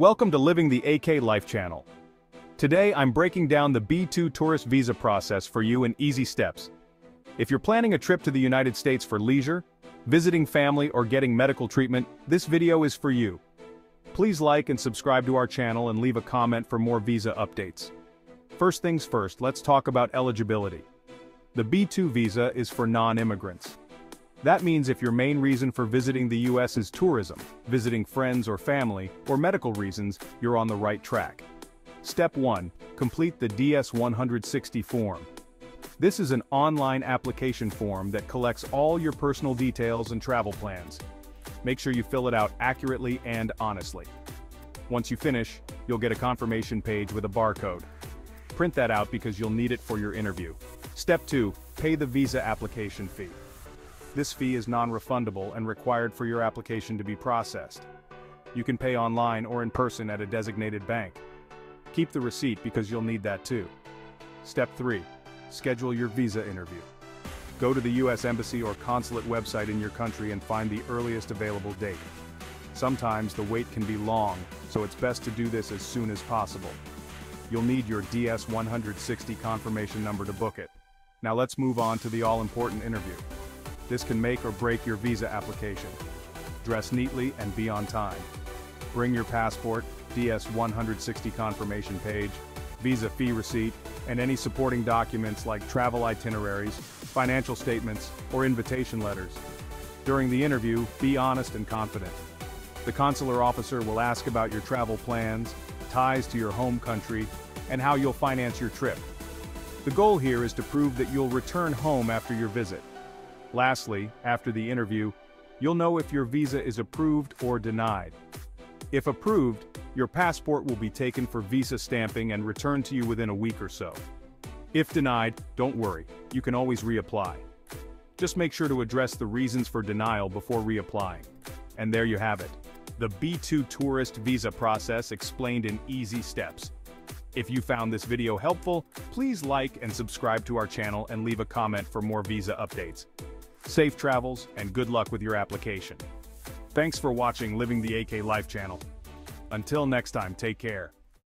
Welcome to Living the AK Life channel. Today I'm breaking down the B2 tourist visa process for you in easy steps. If you're planning a trip to the United States for leisure, visiting family or getting medical treatment, this video is for you. Please like and subscribe to our channel and leave a comment for more visa updates. First things first, let's talk about eligibility. The B2 visa is for non-immigrants. That means if your main reason for visiting the US is tourism, visiting friends or family, or medical reasons, you're on the right track. Step 1. Complete the DS-160 form. This is an online application form that collects all your personal details and travel plans. Make sure you fill it out accurately and honestly. Once you finish, you'll get a confirmation page with a barcode. Print that out because you'll need it for your interview. Step 2. Pay the visa application fee. This fee is non-refundable and required for your application to be processed. You can pay online or in person at a designated bank. Keep the receipt because you'll need that too. Step 3. Schedule your visa interview. Go to the U.S. Embassy or consulate website in your country and find the earliest available date. Sometimes the wait can be long, so it's best to do this as soon as possible. You'll need your DS-160 confirmation number to book it. Now let's move on to the all-important interview. This can make or break your visa application. Dress neatly and be on time. Bring your passport, DS-160 confirmation page, visa fee receipt, and any supporting documents like travel itineraries, financial statements, or invitation letters. During the interview, be honest and confident. The consular officer will ask about your travel plans, ties to your home country, and how you'll finance your trip. The goal here is to prove that you'll return home after your visit. Lastly, after the interview, you'll know if your visa is approved or denied. If approved, your passport will be taken for visa stamping and returned to you within a week or so. If denied, don't worry, you can always reapply. Just make sure to address the reasons for denial before reapplying. And there you have it. The B2 tourist visa process explained in easy steps. If you found this video helpful, please like and subscribe to our channel and leave a comment for more visa updates. Safe travels, and good luck with your application. Thanks for watching Living the AK Life channel. Until next time, take care.